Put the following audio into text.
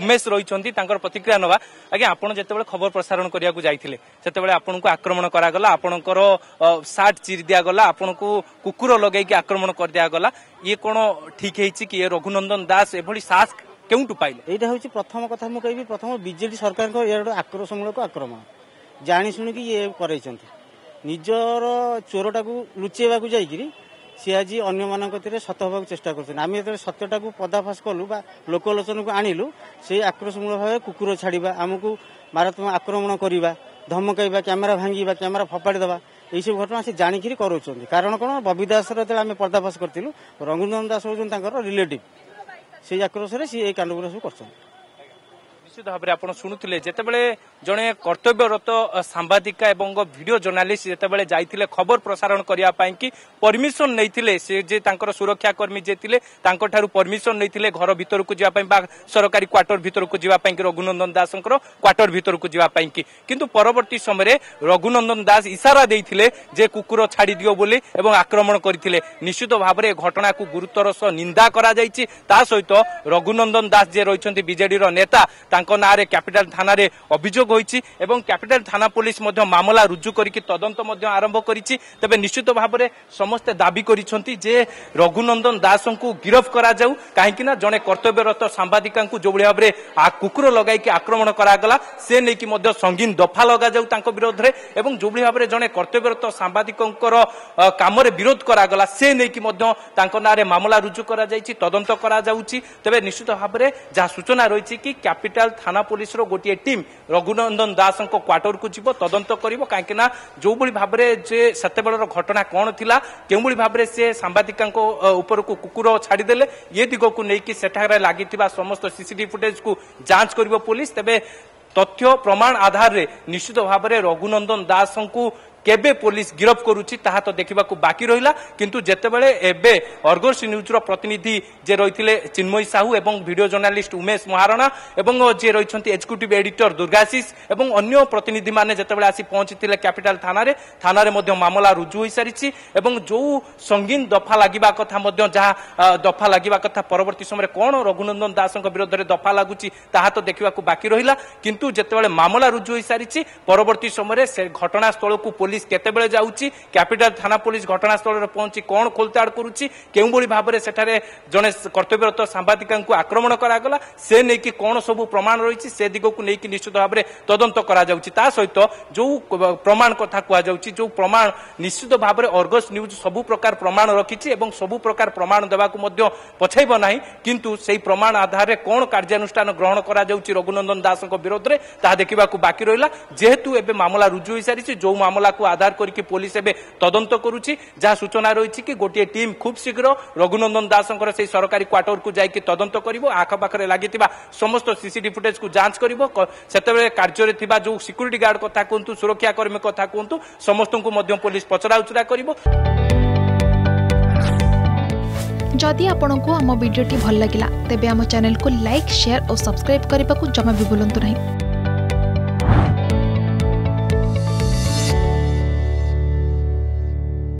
ଉମେଶ ରହିଛନ୍ତି ତାଙ୍କର ପ୍ରତିକ୍ରିୟା ନେବା ଆଜ୍ଞା ଆପଣ ଯେତେବେଳେ ଖବର ପ୍ରସାରଣ କରିବାକୁ ଯାଇଥିଲେ ସେତେବେଳେ ଆପଣଙ୍କୁ ଆକ୍ରମଣ କରାଗଲା ଆପଣଙ୍କର ସାର୍ଟ ଚିରି ଦିଆଗଲା ଆପଣଙ୍କୁ କୁକୁର ଲଗାଇକି ଆକ୍ରମଣ କରିଦିଆଗଲା ଇଏ କ'ଣ ଠିକ ହେଇଛି କି ଏ ରଘୁନନ୍ଦନ ଦାସ ଏଭଳି ସାହସ କେଉଁଠୁ ପାଇଲେ ଏଇଟା ହେଉଛି ପ୍ରଥମ କଥା ମୁଁ କହିବି ପ୍ରଥମ ବିଜେଡି ସରକାରଙ୍କ ଏଇଟା ଆକ୍ରୋଶମୂଳକ ଆକ୍ରମଣ ଜାଣିଶୁଣିକି ଇଏ କରାଇଛନ୍ତି ନିଜର ଚୋରଟାକୁ ଲୁଚାଇବାକୁ ଯାଇକିରି সে আজ অন্যমানঙ্কতিরে সত হওয়ার চেষ্টা করছেন আমি যেত সত্যটাকে পদাফাস কলু বা লোকালোচনকু আনিলু সেই আক্রোশমূল ভাবে কুকুর ছাড়া আমি মারাত্মক আক্রমণ করা ধমকাইবা ক্যামেরা ভাঙ্গিবা ক্যামেরা ফপাড়ি দেওয়া এইসব ঘটনা সে জাণিকি করছেন কারণ কোণ ববি দাসর যেত আমি পর্দাফাস করলু রঘুনন্দন দাস হচ্ছেন তাঁর রিলেটিভ সেই আক্রোশে সে এই কাণ্ডগুলো সব করছেন ନିଶ୍ଚିତ ଭାବରେ ଆପଣ ଶୁଣୁଥିଲେ ଯେତେବେଳେ ଜଣେ କର୍ତ୍ତବ୍ୟରତ ସାମ୍ବାଦିକା ଏବଂ ଭିଡ଼ିଓ ଜର୍ଣ୍ଣାଲିଷ୍ଟ ଯେତେବେଳେ ଯାଇଥିଲେ ଖବର ପ୍ରସାରଣ କରିବା ପାଇଁ କି ପରମିସନ୍ ନେଇଥିଲେ ସେ ଯେ ତାଙ୍କର ସୁରକ୍ଷାକର୍ମୀ ଯେ ଥିଲେ ତାଙ୍କଠାରୁ ପରମିସନ୍ ନେଇଥିଲେ ଘର ଭିତରକୁ ଯିବା ପାଇଁ ବା ସରକାରୀ କ୍ୱାର୍ଟର ଭିତରକୁ ଯିବା ପାଇଁ କି ରଘୁନନ୍ଦନ ଦାସଙ୍କର କ୍ୱାର୍ଟର ଭିତରକୁ ଯିବା ପାଇଁ କି କିନ୍ତୁ ପରବର୍ତ୍ତୀ ସମୟରେ ରଘୁନନ୍ଦନ ଦାସ ଇସାରା ଦେଇଥିଲେ ଯେ କୁକୁର ଛାଡ଼ିଦିଅ ବୋଲି ଏବଂ ଆକ୍ରମଣ କରିଥିଲେ ନିଶ୍ଚିତ ଭାବରେ ଏ ଘଟଣାକୁ ଗୁରୁତ୍ୱର ସହ ନିନ୍ଦା କରାଯାଇଛି ତା ସହିତ ରଘୁନନ୍ଦନ ଦାସ ଯିଏ ରହିଛନ୍ତି ବିଜେଡିର ନେତା ତାଙ୍କ ନାଁରେ କ୍ୟାପିଟାଲ ଥାନାରେ ଅଭିଯୋଗ ହୋଇଛି ଏବଂ କ୍ୟାପିଟାଲ ଥାନା ପୋଲିସ ମଧ୍ୟ ମାମଲା ରୁଜୁ କରିକି ତଦନ୍ତ ମଧ୍ୟ ଆରମ୍ଭ କରିଛି ତେବେ ନିଶ୍ଚିତ ଭାବରେ ସମସ୍ତେ ଦାବି କରିଛନ୍ତି ଯେ ରଘୁନନ୍ଦନ ଦାସଙ୍କୁ ଗିରଫ କରାଯାଉ କାହିଁକି ନା ଜଣେ କର୍ତ୍ତବ୍ୟରତ ସାମ୍ବାଦିକାଙ୍କୁ ଯେଉଁଭଳି ଭାବରେ କୁକୁର ଲଗାଇକି ଆକ୍ରମଣ କରାଗଲା ସେ ନେଇକି ମଧ୍ୟ ସଙ୍ଗୀନ ଦଫା ଲଗାଯାଉ ତାଙ୍କ ବିରୋଧରେ ଏବଂ ଯେଉଁଭଳି ଭାବରେ ଜଣେ କର୍ତ୍ତବ୍ୟରତ ସାମ୍ବାଦିକଙ୍କର କାମରେ ବିରୋଧ କରାଗଲା ସେ ନେଇକି ମଧ୍ୟ ତାଙ୍କ ନାଁରେ ମାମଲା ରୁଜୁ କରାଯାଇଛି ତଦନ୍ତ କରାଯାଉଛି ତେବେ ନିଶ୍ଚିତ ଭାବରେ ଯାହା ସୂଚନା ରହିଛି କି କ୍ୟାପିଟାଲ ଯେତେବେଳେ ଥାନା ପୁଲିସର ଗୋଟିଏ ଟିମ୍ ରଘୁନନ୍ଦନ ଦାସଙ୍କ କ୍ୱାର୍ଟରକୁ ଯିବ ତଦନ୍ତ କରିବ କାହିଁକିନା ଯେଉଁଭଳି ଭାବରେ ଯେ ସେତେବେଳର ଘଟଣା କ'ଣ ଥିଲା କେଉଁଭଳି ଭାବରେ ସେ ସାମ୍ବାଦିକାଙ୍କ ଉପରକୁ କୁକୁର ଛାଡ଼ିଦେଲେ ଏ ଦିଗକୁ ନେଇକି ସେଠାରେ ଲାଗିଥିବା ସମସ୍ତ ସିସିଟିଭି ଫୁଟେଜ୍କୁ ଯାଞ୍ଚ କରିବ ପୁଲିସ୍ ତେବେ ତଥ୍ୟ ପ୍ରମାଣ ଆଧାରରେ ନିଶ୍ଚିତ ଭାବରେ ରଘୁନନ୍ଦନ ଦାସଙ୍କୁ কেবে পুলিশ গিরফ করুছি তাহা তো দেখা বাকি রহিলা কিন্তু যেতবে এবে অর্গস নিউজর প্রতিনিধি যে রয়েছে চিন্ময়ী সাহু এবং ভিডিও জর্নালিষ্ট উমেশ মহারণা এবং যে রয়েছেন এক্সিক্যুটিভ এডিটর দুর্গাশিষ এবং অন্য প্রতিনিধি মানে যেতবে আসি পৌঁছিলে ক্যাপিটাল থানার থানার মামলা রুজু হয়ে সারিছি এবং যে সঙ্গীন দফা লাগা কথা যা দফা লাগা কথা পরবর্তী সময় কোণ রঘুনন্দন দাসঙ্ বিরোধে দফা লাগুচি তাহা তো দেখা বাকি রহিলা কিন্তু যেতবে মামলা রুজু হয়ে সারিছি পরবর্তী সময় সে ঘটনাস্থলক পুলিশ ପୋଲିସ କେତେବେଳେ ଯାଉଛି କ୍ୟାପିଟାଲ ଥାନା ପୋଲିସ ଘଟଣାସ୍ଥଳରେ ପହଞ୍ଚି କ'ଣ ଖୋଲତାଡ଼ କରୁଛି କେଉଁଭଳି ଭାବରେ ସେଠାରେ ଜଣେ କର୍ତ୍ତବ୍ୟରତ ସାମ୍ବାଦିକଙ୍କୁ ଆକ୍ରମଣ କରାଗଲା ସେ ନେଇକି କ'ଣ ସବୁ ପ୍ରମାଣ ରହିଛି ସେ ଦିଗକୁ ନେଇକି ନିଶ୍ଚିତ ଭାବରେ ତଦନ୍ତ କରାଯାଉଛି ତା ସହିତ ଯେଉଁ ପ୍ରମାଣ କଥା କୁହାଯାଉଛି ଯେଉଁ ପ୍ରମାଣ ନିଶ୍ଚିତ ଭାବରେ ଅର୍ଗସ ନ୍ୟୁଜ୍ ସବୁ ପ୍ରକାର ପ୍ରମାଣ ରଖିଛି ଏବଂ ସବୁ ପ୍ରକାର ପ୍ରମାଣ ଦେବାକୁ ମଧ୍ୟ ପଛାଇବ ନାହିଁ କିନ୍ତୁ ସେହି ପ୍ରମାଣ ଆଧାରରେ କ'ଣ କାର୍ଯ୍ୟାନୁଷ୍ଠାନ ଗ୍ରହଣ କରାଯାଉଛି ରଘୁନନ୍ଦନ ଦାସଙ୍କ ବିରୋଧରେ ତାହା ଦେଖିବାକୁ ବାକି ରହିଲା ଯେହେତୁ ଏବେ ମାମଲା ରୁଜୁ ହୋଇସାରିଛି ଯେଉଁ ମାମଲାକୁ ତାକୁ ଆଧାର କରିକି ପୋଲିସ ଏବେ ତଦନ୍ତ କରୁଛି ଯାହା ସୂଚନା ରହିଛି କି ଗୋଟିଏ ଟିମ୍ ଖୁବ୍ ଶୀଘ୍ର ରଘୁନନ୍ଦନ ଦାସଙ୍କର ସେହି ସରକାରୀ କ୍ୱାର୍ଟରକୁ ଯାଇକି ତଦନ୍ତ କରିବ ଆଖପାଖରେ ଲାଗିଥିବା ସମସ୍ତ ସିସିଟିଭି ଫୁଟେଜକୁ ଯାଞ୍ଚ କରିବ ସେତେବେଳେ କାର୍ଯ୍ୟରେ ଥିବା ଯେଉଁ ସିକ୍ୟୁରିଟି ଗାର୍ଡ କଥା କୁହନ୍ତୁ ସୁରକ୍ଷା କର୍ମୀ କଥା କୁହନ୍ତୁ ସମସ୍ତଙ୍କୁ ମଧ୍ୟ ପୋଲିସ ପଚରା ଉଚରା କରିବ ଯଦି ଆପଣଙ୍କୁ ଆମ ଭିଡ଼ିଓଟି ଭଲ ଲାଗିଲା ତେବେ ଆମ ଚ୍ୟାନେଲକୁ ଲାଇକ୍ ସେୟାର ଓ ସବସ୍କ୍ରାଇବ୍ କରିବାକୁ ଜମା ବି ଭୁଲନ୍ତୁ ନାହିଁ